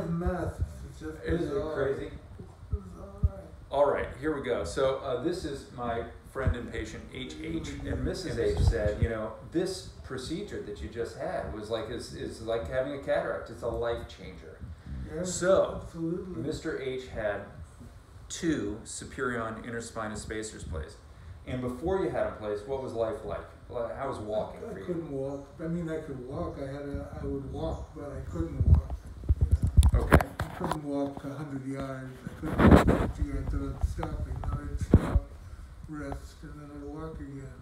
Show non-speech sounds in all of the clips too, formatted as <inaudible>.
have math. It's just Isn't it bizarre. crazy? Bizarre. All right, here we go. So uh, this is my friend and patient HH, and Mrs. H said, you know, this procedure that you just had was like is, is like having a cataract. It's a life changer. Yes, So, absolutely. Mr. H had two Superion interspinous spacers placed, and before you had them placed, what was life like? Like, How was walking I for couldn't walk. I mean, I could walk. I had a. I would walk, but I couldn't walk. You know. Okay. I couldn't walk a hundred yards. I couldn't walk fifty yards without stopping. Now I'd stop, rest, and then I'd walk again.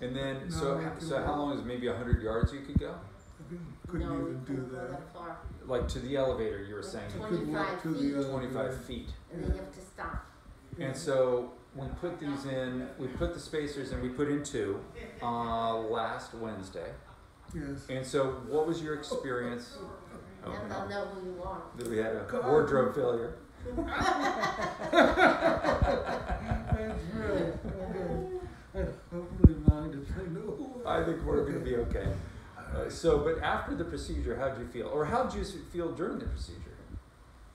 And then, No, so I so how long is maybe hundred yards you could go? I couldn't, couldn't no, even do couldn't go that. that far. Like to the elevator, you were saying, I could walk 25 to feet. the twenty-five feet. And then you have to stop. And so we put these in, we put the spacers in, we put in two uh, last Wednesday. Yes. And so, what was your experience? Oh, and they'll no. know who you are. That we had a God. wardrobe failure. That's right. Okay. I don't really mind if I know. who I think we're going to be okay. Uh, so, but after the procedure, how'd you feel? Or how'd you feel during the procedure?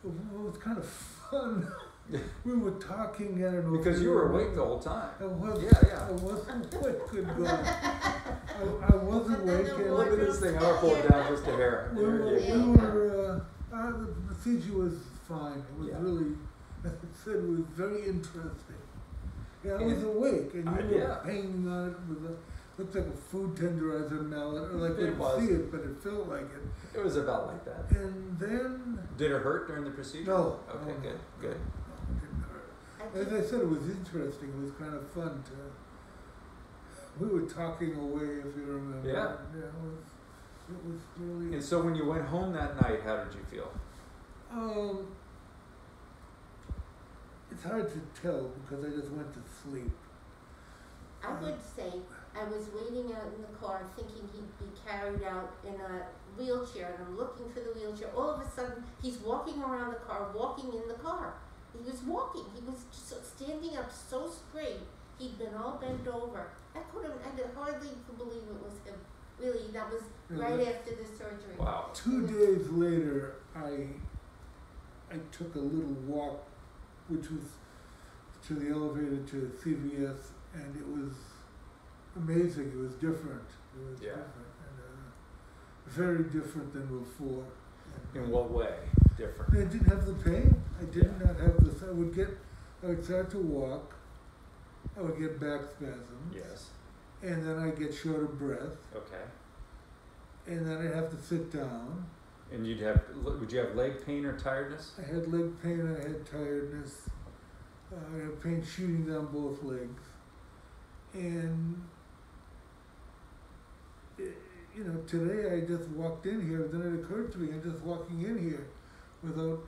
Well, it was kind of fun. <laughs> we were talking, I don't know. if Because you were awake the whole time. I was, Yeah, yeah. I wasn't awake, good God. <laughs> I, I was And then awake the and Look at this thing. I'm going to pull it down just a hair. we were, you we were, uh, uh, the procedure was fine. It was Yeah. really, <laughs> as I said, it was very interesting. Yeah, I was awake and you were yeah. painting on it with a, looked like a food tenderizer mallet, or like I It could was. see it, but it felt like it. It was about like that. And then, Did it hurt during the procedure? No. Okay, No, good, good. no, it didn't hurt. As I said, it was interesting. It was kind of fun to. We were talking away, if you remember. Yeah. Yeah, it was. It was really. And so, when you went home that night, how did you feel? Um. It's hard to tell because I just went to sleep. I would say I was waiting out in the car thinking he'd be carried out in a wheelchair and I'm looking for the wheelchair. All of a sudden he's walking around the car, walking in the car. He was walking. He was just standing up so straight. He'd been all bent over. I couldn't I could hardly believe it was him. Really, that was Yeah, right that- after the surgery. Wow. Two days later, I I took a little walk, which was to the elevator to CVS, and it was amazing. It was different. It was Yeah. different, and, uh, very different than before. In what way? Different. I didn't have the pain. I did Yeah. not have this. I would get, I would start to walk. I would get back spasms, Yes. and then I'd get short of breath, Okay. and then I'd have to sit down. And you'd have, would you have leg pain or tiredness? I had leg pain, I had tiredness, uh, I had pain shooting down both legs. And, eh, you know, today I just walked in here, then it occurred to me, I'm just walking in here without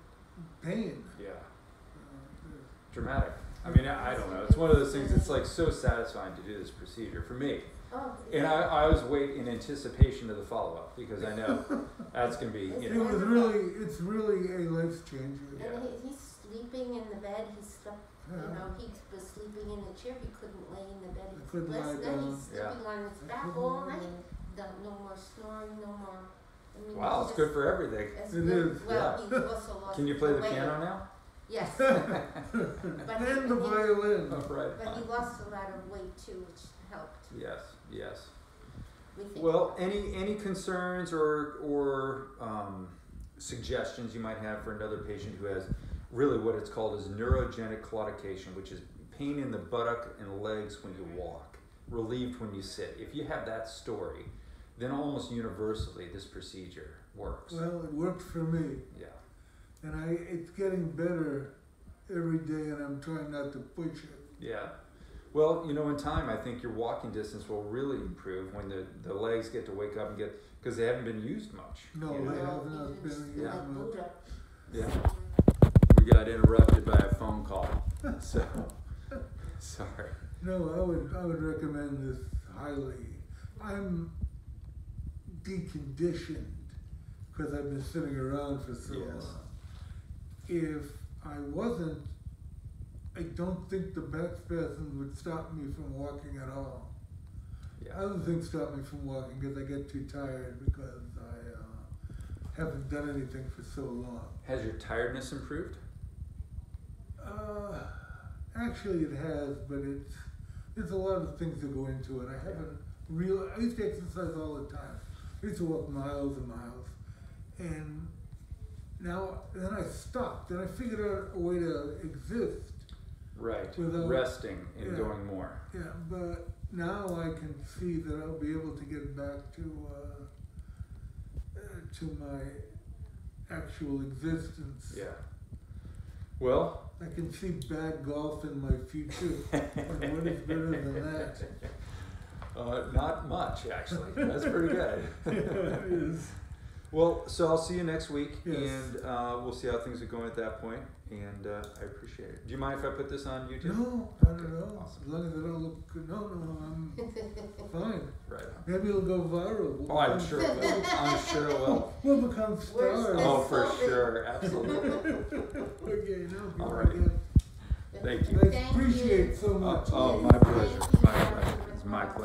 pain. Yeah. Uh, Dramatic. I mean, I, I don't know. It's one of those things. It's like so satisfying to do this procedure for me. Oh, And I, I always wait in anticipation of the follow up because I know <laughs> that's gonna be, you It was really, it's really a life changer. Yeah. And he, he's sleeping in the bed. He slept, you know, he was sleeping in a chair. He couldn't lay in the bed. I couldn't Last lie down. he's Yeah. sleeping on his I back all night. down. No, no more snoring, no more. I mean, Wow, he's it's good for everything. It's It good. is, Well, yeah. he also lost. Can you play the weight. piano now? Yes, <laughs> but he, And the he- violin. Oh, right. but he lost a lot of weight too, which helped. Yes, yes. We think. Well, any any concerns or or um, suggestions you might have for another patient who has really what it's called is neurogenic claudication, which is pain in the buttock and legs when you walk, relieved when you sit. If you have that story, then almost universally this procedure works. Well, it worked for me. yeah. And I, it's getting better every day, and I'm trying not to push it. Yeah. Well, you know, in time, I think your walking distance will really improve when the, the legs get to wake up and get because they haven't been used much. No, you know? they have not even been s- used like much. Yeah. We got interrupted by a phone call. <laughs> So, sorry. No, I would I would recommend this highly. I'm deconditioned because I've been sitting around for so Yes. long. If I wasn't, I don't think the back spasms would stop me from walking at all. Yeah. Other things stop me from walking because I get too tired because I uh, haven't done anything for so long. Has your tiredness improved? Uh, actually, it has, but it's there's a lot of things that go into it. I haven't real. I used to exercise all the time. I used to walk miles and miles, and now then I stopped. Then I figured out a way to exist. Right. Without- Resting and yeah. going more. Yeah, but now I can see that I'll be able to get back to uh, uh, to my actual existence. Yeah. Well, I can see bad golf in my future. <laughs> and what is better than that? uh, not much actually. That's pretty good. yeah, <laughs> it is. Well, so I'll see you next week, Yes. and uh, we'll see how things are going at that point. And uh, I appreciate it. Do you mind if I put this on YouTube? No, don't Okay, know. awesome. As long as I don't look good. No, no, I'm <laughs> fine. Right. on. Maybe it'll go viral. We'll Oh, I'm sure it will. I'm sure it will. <laughs> We'll become Where's stars. this? Oh, for sure, absolutely. <laughs> okay, no, All good right. idea. Thank you. I appreciate you. so much. Oh, Yes, my pleasure. My pleasure. It's my pleasure.